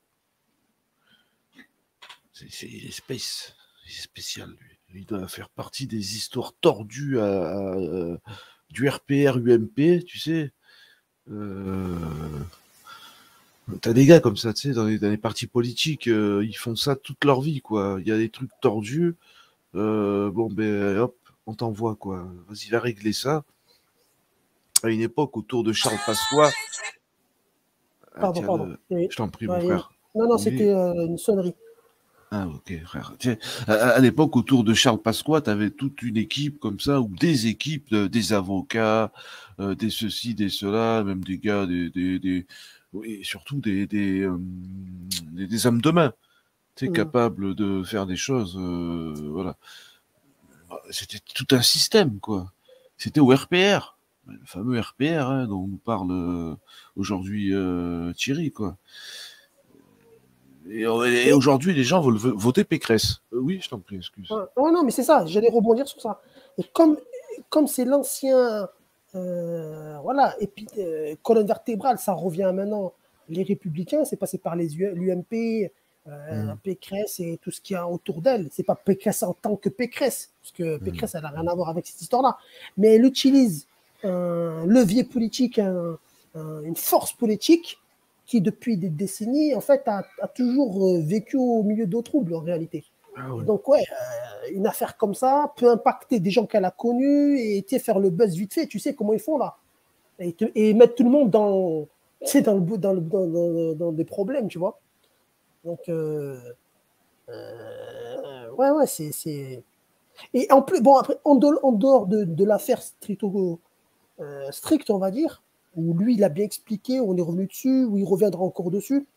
C'est space, c'est spécial lui. Il doit faire partie des histoires tordues à, du RPR UMP, tu sais. Euh, T'as des gars comme ça, tu sais, dans les, partis politiques, euh, ils font ça toute leur vie, quoi. Il y a des trucs tordus. Euh, bon, ben, hop, on t'envoie, quoi. Vas-y, va régler ça. À une époque, autour de Charles Pasqua. Ah, pardon, pardon. Je t'en prie, mon frère. Non, non, c'était une sonnerie. Ah, ok, frère. Tiens, à, l'époque, autour de Charles Pasqua, tu avais toute une équipe comme ça, ou des équipes, des avocats, des ceci, des cela, même des gars, des, des et surtout des, des, euh, des, hommes de main, tu mmh. capables de faire des choses. Euh, voilà. C'était tout un système, quoi. C'était au RPR, le fameux RPR hein, dont nous parle euh, aujourd'hui Thierry, quoi. Et, aujourd'hui, les gens veulent voter Pécresse. oui, je t'en prie, excuse. Ouais, non, mais c'est ça, j'allais rebondir sur ça. Et comme comme c'est l'ancien euh, voilà, et puis euh, colonne vertébrale, ça revient maintenant. les Républicains, c'est passé par les l'UMP, euh, mm. Pécresse et tout ce qu'il y a autour d'elle. C'est pas Pécresse en tant que Pécresse, parce que mm. Pécresse, elle n'a rien à voir avec cette histoire-là. Mais elle utilise un levier politique, une force politique qui, depuis des décennies, en fait, a, toujours euh, vécu au milieu d'eau troubles, en réalité. Ah Donc, ouais, euh, une affaire comme ça peut impacter des gens qu'elle a connus et faire le buzz vite fait. Tu sais comment ils font là. Et, mettre tout le monde dans, dans, le, dans, dans, dans des problèmes, tu vois. Donc, euh, euh, ouais, ouais, c'est. Et en plus, bon, après, en dehors, de, de l'affaire stricto, stricte, on va dire, où lui, il a bien expliqué, on est revenu dessus, où il reviendra encore dessus,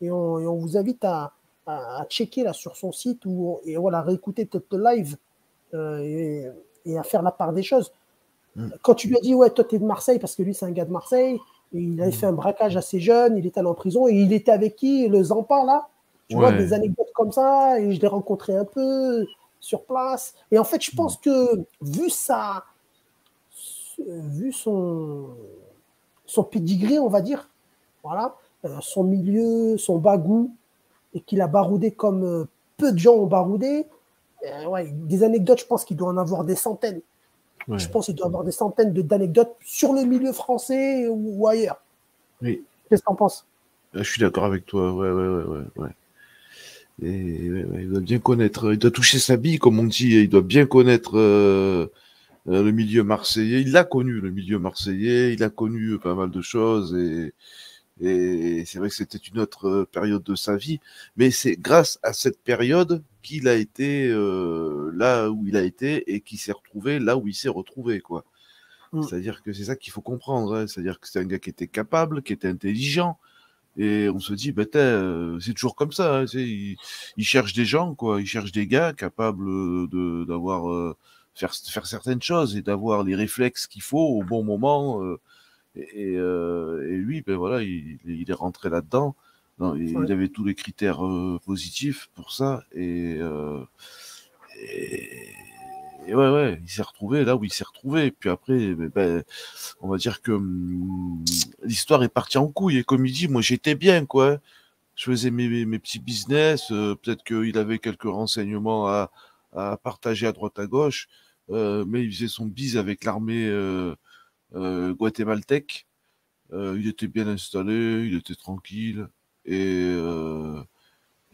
et on, et on vous invite à, à, checker là sur son site, ou et voilà, réécouter tout le live et, et, à faire la part des choses. Mm. Quand tu lui as dit, ouais, toi, tu es de Marseille, parce que lui, c'est un gars de Marseille, il avait fait un braquage assez jeune, il était allé en prison et il était avec qui Le Zampa, là? Tu vois, des anecdotes comme ça, et je l'ai rencontré un peu sur place. Et en fait, je pense que vu ça, vu son, son pedigree, on va dire, voilà, euh, son milieu, son bagou, et qu'il a baroudé comme euh, peu de gens ont baroudé, euh, ouais, des anecdotes, je pense qu'il doit en avoir des centaines. Je pense qu'il doit avoir des centaines d'anecdotes sur le milieu français ou, ailleurs. Oui. Qu'est-ce que tu en penses Je suis d'accord avec toi. Ouais, ouais, ouais, ouais. Et, il doit bien connaître, il doit toucher sa bille, comme on dit, il doit bien connaître euh, le milieu marseillais. Il a connu le milieu marseillais, il a connu pas mal de choses et, et c'est vrai que c'était une autre euh, période de sa vie, mais c'est grâce à cette période qu'il a été euh, là où il a été et qu'il s'est retrouvé là où il s'est retrouvé, quoi. Mm. C'est-à-dire que c'est ça qu'il faut comprendre. Hein. C'est-à-dire que c'est un gars qui était capable, qui était intelligent, et on se dit, ben, euh, c'est toujours comme ça. Hein, il, il, cherche des gens, quoi. Il cherche des gars capables d'avoir euh, faire faire certaines choses et d'avoir les réflexes qu'il faut au bon moment. Euh, et, euh, et, lui, ben voilà, il, il est rentré là-dedans. Il avait tous les critères euh, positifs pour ça. Et, et, et, ouais, ouais, il s'est retrouvé là où il s'est retrouvé. Puis après, ben, ben on va dire que hum, l'histoire est partie en couille. Et comme il dit, moi j'étais bien, quoi. Je faisais mes, mes petits business. Euh, peut-être qu'il avait quelques renseignements à, à, partager à droite à gauche. Mais il faisait son bise avec l'armée euh, guatémaltèque. Euh, il était bien installé, il était tranquille. Et, euh,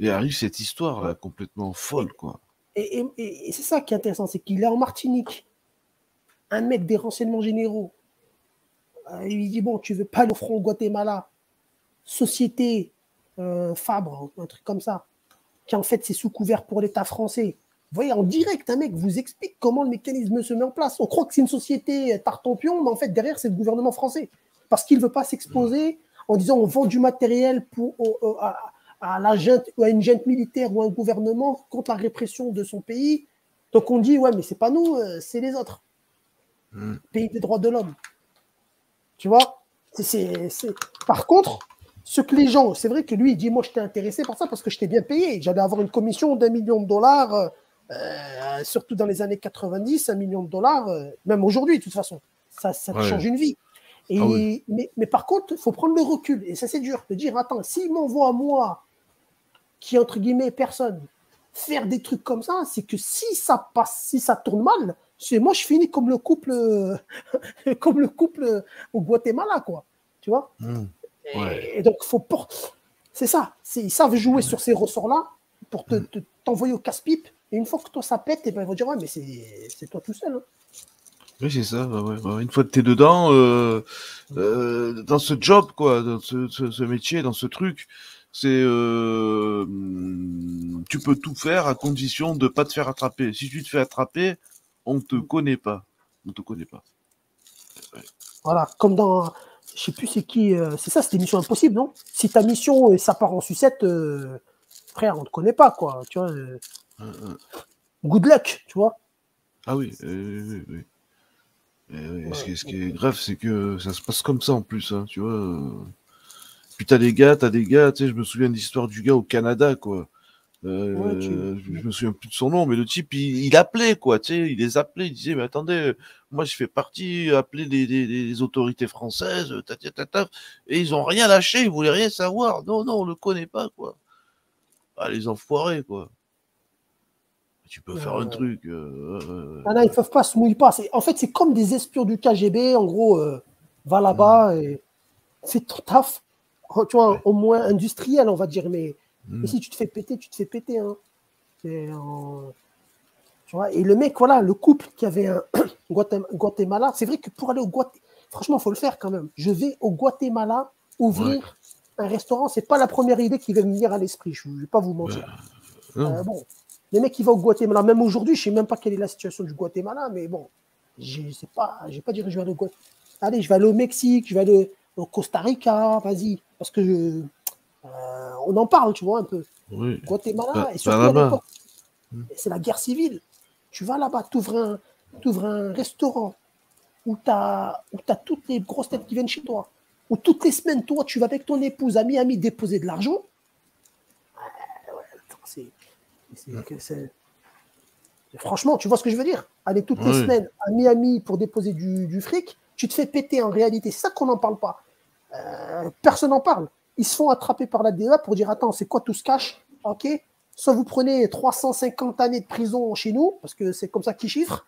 arrive cette histoire complètement folle, quoi. Et, c'est ça qui est intéressant, c'est qu'il est en Martinique. Un mec des renseignements généraux. il lui dit Bon, tu veux pas au front au Guatemala? Société Fabre, un truc comme ça, qui en fait c'est sous couvert pour l'État français. Vous voyez, en direct, un mec vous explique comment le mécanisme se met en place. On croit que c'est une société tartampion, mais en fait, derrière, c'est le gouvernement français. Parce qu'il ne veut pas s'exposer en disant on vend du matériel pour, à, à, la à une junte militaire ou un gouvernement contre la répression de son pays. Donc on dit, ouais, mais c'est pas nous, euh, c'est les autres. Hmm. Pays des droits de l'homme. Tu vois? C'est, Par contre, ce que les gens, c'est vrai que lui, il dit, moi, je t'ai intéressé par ça parce que je t'ai bien payé. J'allais avoir une commission d'un million de dollars euh, euh, surtout dans les années 90, un million de dollars, euh, même aujourd'hui, de toute façon, ça, ça change une vie. Et, ah mais, mais, par contre, il faut prendre le recul, et ça c'est dur, de dire, attends, s'il m'envoie à moi, qui entre guillemets personne, faire des trucs comme ça, c'est que si ça passe, si ça tourne mal, c'est moi je finis comme le couple, comme le couple au Guatemala, quoi. Tu vois? Mmh. et, donc, faut C'est ça, ils savent jouer sur ces ressorts-là pour mmh. t'envoyer au casse-pipe et une fois que toi ça pète, et eh ben, ils vont dire ouais, mais c'est toi tout seul. Hein. Oui, c'est ça. Une fois que tu es dedans, euh, euh, dans ce job, quoi, dans ce, ce, métier, dans ce truc, c'est euh, tu peux tout faire à condition de pas te faire attraper. Si tu te fais attraper, on te connaît pas. On te connaît pas. Voilà, comme dans, je sais plus c'est qui, c'est ça, c'était Mission Impossible, non? Si ta mission ça part en sucette, frère, on te connaît pas, quoi. Tu vois. Good luck, tu vois. Ah oui, oui, oui. ce, qui, est grave, c'est que ça se passe comme ça en plus, hein, tu vois. Puis t'as des gars, t'as des gars, tu sais, je me souviens de l'histoire du gars au Canada, quoi. Euh, je, me souviens plus de son nom, mais le type, il, appelait, quoi, tu sais, il les appelait, il disait, mais attendez, moi je fais partie, appeler les, autorités françaises, et ils ont rien lâché, ils voulaient rien savoir. Non, non, on le connaît pas, quoi. Ah, les enfoirés, quoi. Tu peux faire un truc. Euh, ah non, ils peuvent pas, se mouiller pas. En fait, c'est comme des espions du KGB, en gros, va là-bas et fais ton taf. Tu vois, au moins industriel, on va dire, mais et si tu te fais péter, tu te fais péter. Hein. Tu vois, et le mec, voilà, le couple qui avait un Guatemala, c'est vrai que pour aller au Guatemala, franchement, il faut le faire quand même. Je vais au Guatemala ouvrir un restaurant, c'est pas la première idée qui va me venir à l'esprit, je ne vais pas vous mentir. Euh, bon, les mecs qui vont au Guatemala, même aujourd'hui, je ne sais même pas quelle est la situation du Guatemala, mais bon, je ne sais pas, je vais pas dire que je vais aller au Guatemala. Allez, je vais aller au Mexique, je vais aller au Costa Rica, vas-y, parce que je, euh, on en parle, tu vois, un peu. Guatemala, bah, et surtout c'est la guerre civile. Tu vas là-bas, tu ouvres un, un restaurant où tu as, as, toutes les grosses têtes qui viennent chez toi, où toutes les semaines, toi, tu vas avec ton épouse à Miami déposer de l'argent. Franchement, tu vois ce que je veux dire? Aller toutes les semaines à Miami pour déposer du, fric, tu te fais péter en réalité. C'est ça qu'on n'en parle pas. Euh, personne n'en parle ils se font attraper par la DEA pour dire attends, c'est quoi tout ce cash? Ok Soit vous prenez 350 années de prison chez nous, parce que c'est comme ça qu'ils chiffrent,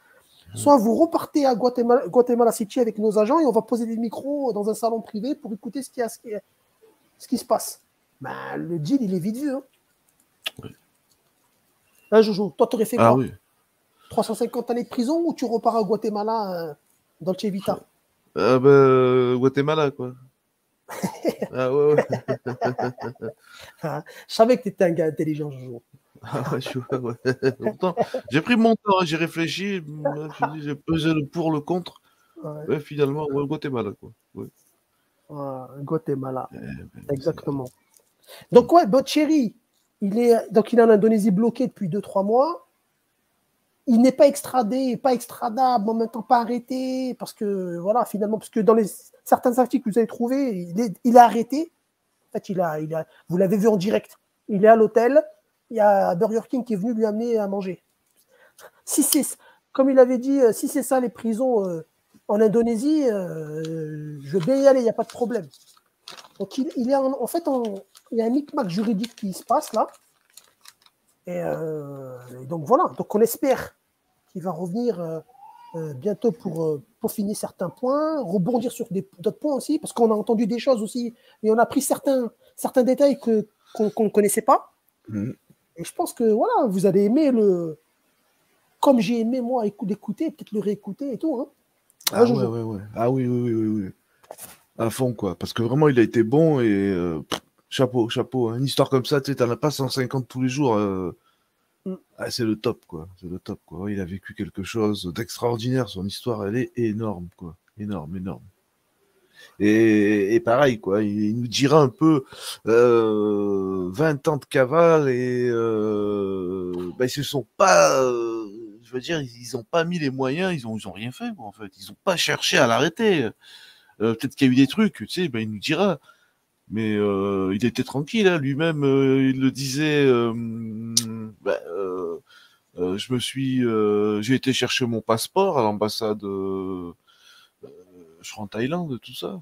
soit vous repartez à Guatemala, City avec nos agents et on va poser des micros dans un salon privé pour écouter ce qui, a, ce qui, ce qui se passe. Ben, le deal, il est vite vu. Hein. Oui. Hein, Jojo, toi, tu aurais fait ah quoi 350 années de prison ou tu repars à Guatemala euh, dans le Vita? Euh, ben, Guatemala, quoi. Ah ouais, ouais. Ah, je savais que tu étais un gars intelligent, Jojo. Ah j'ai pris mon temps, hein, j'ai réfléchi, j'ai pesé le pour, le contre. Ouais. finalement, ouais, Guatemala. Quoi. Ouais. Guatemala. Eh ben, Exactement. Donc, ouais, Botcheri, il est, donc il est en Indonésie bloqué depuis 2-3 mois. Il n'est pas extradé, pas extradable, en même temps pas arrêté, parce que, voilà, finalement, parce que dans les certains articles que vous avez trouvés, il est, arrêté. En fait, il a, il a, vous l'avez vu en direct. Il est à l'hôtel. Il y a Burger King qui est venu lui amener à manger. Si c'est, comme il avait dit, si c'est ça les prisons euh, en Indonésie, euh, je vais y aller, il n'y a pas de problème. Donc il, est en, fait, il y a un micmac juridique qui se passe là. Et, et donc voilà, donc on espère qu'il va revenir euh, bientôt pour euh, peaufiner certains points, rebondir sur d'autres points aussi, parce qu'on a entendu des choses aussi, et on a pris certains, certains détails qu'on ne connaissait pas. Mm. Et je pense que voilà, vous allez aimer le. Comme j'ai aimé moi l'écouter, peut-être le réécouter et tout. Hein. Ah, ouais, ouais, ouais. ah oui, oui, oui, oui, À fond, quoi. Parce que vraiment, il a été bon et euh, chapeau, chapeau. Hein. Une histoire comme ça, tu sais, t'en as pas 150 tous les jours. Mm. Ah, c'est le top, quoi. C'est le top, quoi. Il a vécu quelque chose d'extraordinaire. Son histoire, elle est énorme, quoi. Énorme, énorme. Et, pareil, quoi. Il, nous dira un peu euh, 20 ans de cavale et euh, bah, ils se sont pas. Euh, je veux dire, ils n'ont pas mis les moyens, ils ont, ils ont rien fait, quoi, en fait. Ils n'ont pas cherché à l'arrêter. Euh, peut-être qu'il y a eu des trucs, tu sais, bah, il nous dira mais euh, il était tranquille, hein, lui-même, euh, il le disait. Euh, ben, je me suis, j'ai été chercher mon passeport à l'ambassade, je crois en Thaïlande, tout ça.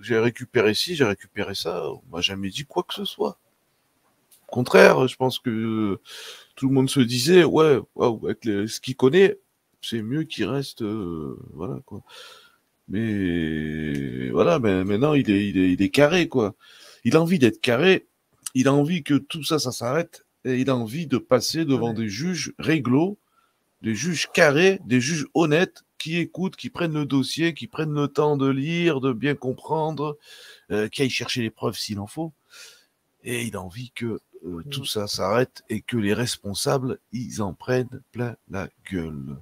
J'ai récupéré ci, j'ai récupéré ça. On m'a jamais dit quoi que ce soit. Au contraire, je pense que tout le monde se disait, ouais, avec ce qu'il connaît, c'est mieux qu'il reste, voilà quoi. Mais voilà, mais maintenant il est, il est, il est carré quoi. Il a envie d'être carré. Il a envie que tout ça, ça s'arrête. Et il a envie de passer devant des juges réglo, des juges carrés, des juges honnêtes qui écoutent, qui prennent le dossier, qui prennent le temps de lire, de bien comprendre, euh, qui aillent chercher les preuves s'il en faut. Et il a envie que euh, tout mmh. ça s'arrête et que les responsables, ils en prennent plein la gueule.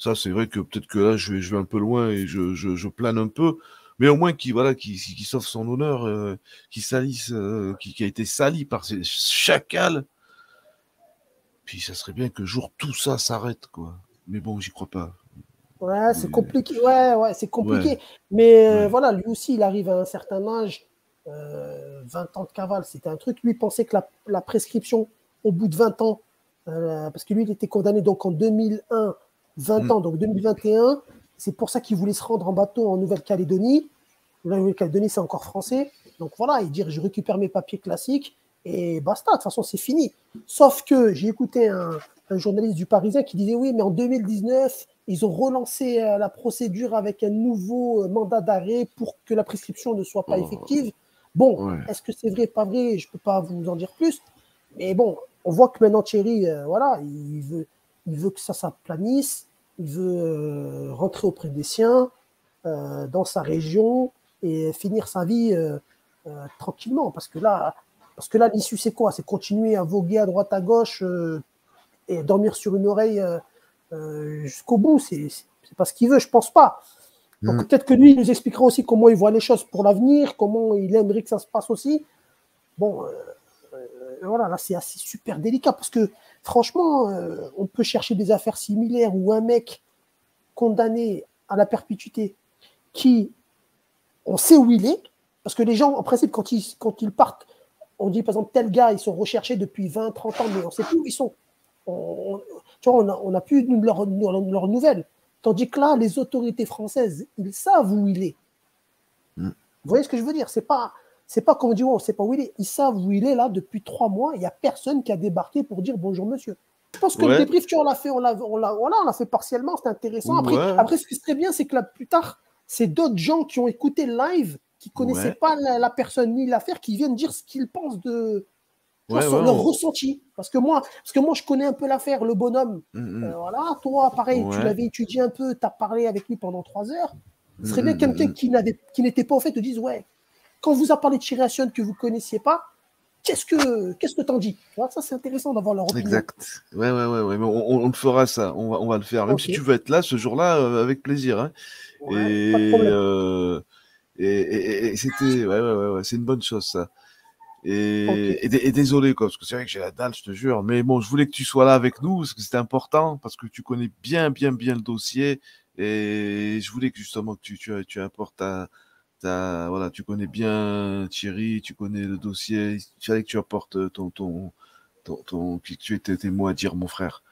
Ça, c'est vrai que peut-être que là, je vais, je vais un peu loin et je, je, plane un peu. Mais au moins qui voilà, qui, qui sauve son honneur, euh, qui salisse, euh, qui, a été sali par ces chacals. Puis ça serait bien que jour tout ça s'arrête, quoi. Mais bon, j'y crois pas. Ouais, c'est compliqué. Ouais, ouais, c'est compliqué. Mais euh, voilà, lui aussi, il arrive à un certain âge. 20 ans de cavale, c'était un truc. Lui pensait que la, la prescription au bout de 20 ans, euh, parce que lui, il était condamné donc en 2001, 20 Mm. ans, donc 2021. C'est pour ça qu'il voulait se rendre en bateau en Nouvelle-Calédonie. La Nouvelle-Calédonie, c'est encore français. Donc voilà, il dit je récupère mes papiers classiques et basta. De toute façon, c'est fini. Sauf que j'ai écouté un, un journaliste du Parisien qui disait oui, mais en 2019, ils ont relancé euh, la procédure avec un nouveau euh, mandat d'arrêt pour que la prescription ne soit pas Oh. effective. Bon, Ouais. est-ce que c'est vrai, pas vrai? Je ne peux pas vous en dire plus. Mais bon, on voit que maintenant Thierry, euh, voilà, il veut, il veut que ça s'aplanisse, il veut euh, rentrer auprès des siens, euh, dans sa région et finir sa vie euh, tranquillement. Parce que là, parce que là, l'issue c'est quoi? C'est continuer à voguer à droite à gauche et dormir sur une oreille jusqu'au bout. C'est pas ce qu'il veut, je pense pas. Donc Mm. peut-être que lui, il nous expliquera aussi comment il voit les choses pour l'avenir, comment il aimerait que ça se passe aussi. Bon, voilà, là c'est assez super délicat parce que franchement, euh, on peut chercher des affaires similaires où un mec condamné à la perpétuité qui, on sait où il est, parce que les gens, en principe, quand ils, quand ils partent, on dit par exemple tel gars, ils sont recherchés depuis 20, 30 ans, mais on ne sait plus où ils sont. On, on- tu vois, on a, on a plus leurs leur, leurs nouvelles. Tandis que là, les autorités françaises, ils savent où il est. Mm. Vous voyez ce que je veux dire? C'est pas, c'est pas comme on dit, oh, on ne sait pas où il est. Ils savent où il est là depuis trois mois. Il n'y a personne qui a débarqué pour dire bonjour monsieur. Je pense que Ouais. le débrief, tu on l'a fait, on l'a, on l'a, voilà, on l'a fait partiellement, c'était intéressant. Après, Ouais. après, ce qui serait bien, c'est que là, plus tard, c'est d'autres gens qui ont écouté le live, qui connaissaient Ouais. pas la, la personne ni l'affaire, qui viennent dire ce qu'ils pensent de vois, sur leur ressenti. Parce que moi, parce que moi, je connais un peu l'affaire, le bonhomme. Mm, mm. Euh, voilà, toi, pareil, tu l'avais étudié un peu, tu as parlé avec lui pendant trois heures. Ce serait bien mm, quelqu'un qui n'avait, qui n'était pas au fait te dise, ouais, quand vous a parlé de Assion que vous connaissiez pas, qu'est-ce que, qu'est-ce que t'en dis? Ça c'est intéressant d'avoir leur opinion. Exact. Ouais, ouais, ouais, ouais. Mais on, on- on le fera ça. On va, on va le faire. Même si tu veux être là ce jour-là, euh, avec plaisir. Hein. Ouais, et pas de problème. euh, et, et- et c'était, ouais, ouais, ouais, ouais, c'est une bonne chose ça. Et désolé quoi, parce que c'est vrai que j'ai la dalle, je te jure. Mais bon, je voulais que tu sois là avec nous parce que c'était important, parce que tu connais bien, bien, bien le dossier. Et je voulais que justement que tu, tu, tu apportes ta, voilà, tu connais bien Thierry, tu connais le dossier. Il fallait que tu apportes ton, ton, ton, ton que tu étais tes mots à dire, mon frère.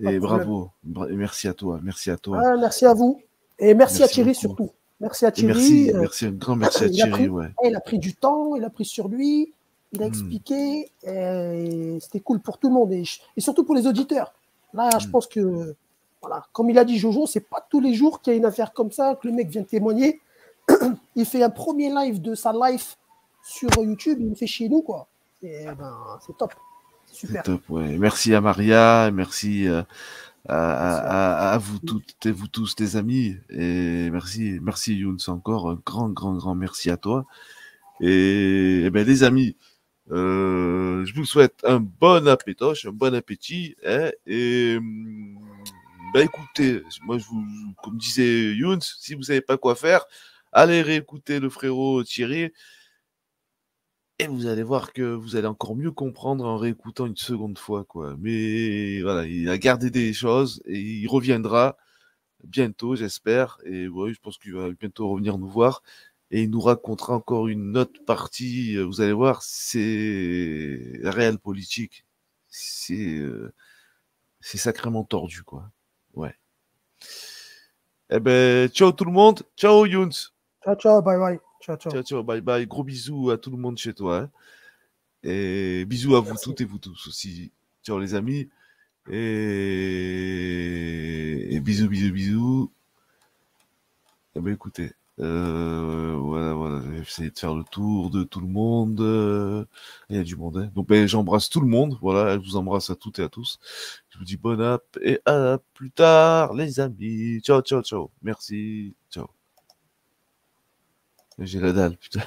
Et bravo, Bra- merci à toi, merci à toi. Ouais, merci à vous. Et merci, à Thierry beaucoup. surtout. Merci à Thierry. merci, euh, merci, un grand merci à Thierry, pris- ouais. il a pris du temps, il a pris sur lui, il a Mm. expliqué, c'était cool pour tout le monde, et, et surtout pour les auditeurs. Là, je Mm. pense que, voilà, comme il a dit Jojo, c'est pas tous les jours qu'il y a une affaire comme ça, que le mec vient témoigner. Il fait un premier live de sa life sur YouTube, il le fait chez nous, quoi. Et ben, c'est top. Super. top, ouais. Merci à Maria, merci euh, à, Merci à, à, à vous toutes et vous tous, tes amis. Et merci, merci Younes encore. Un grand, grand, grand merci à toi. Et, eh ben, les amis, euh, je vous souhaite un bon appétoche, un bon appétit. hein, et hum, ben, écoutez, moi, je vous, comme disait Younes, si vous savez pas quoi faire, allez réécouter le frérot Thierry. Et vous allez voir que vous allez encore mieux comprendre en réécoutant une seconde fois, quoi. Mais voilà, il a gardé des choses et il reviendra bientôt, j'espère. Et oui, je pense qu'il va bientôt revenir nous voir et il nous racontera encore une autre partie. Vous allez voir, c'est la réelle politique. C'est euh, c'est sacrément tordu, quoi. Ouais. Eh ben, ciao tout le monde. Ciao Younes. Ciao, ciao, bye bye. Ciao, ciao. Ciao, ciao, bye bye. Gros bisous à tout le monde chez toi. hein. Et bisous à vous toutes et vous tous aussi. Ciao les amis. Et, et bisous, bisous, bisous. Eh ben écoutez, euh, voilà, voilà, j'ai essayé de faire le tour de tout le monde. Il y a du monde. hein. Donc ben, j'embrasse tout le monde. Voilà, je vous embrasse à toutes et à tous. Je vous dis bonne app et à plus tard les amis. Ciao, ciao, ciao. Merci. Ciao. J'ai la dalle, putain.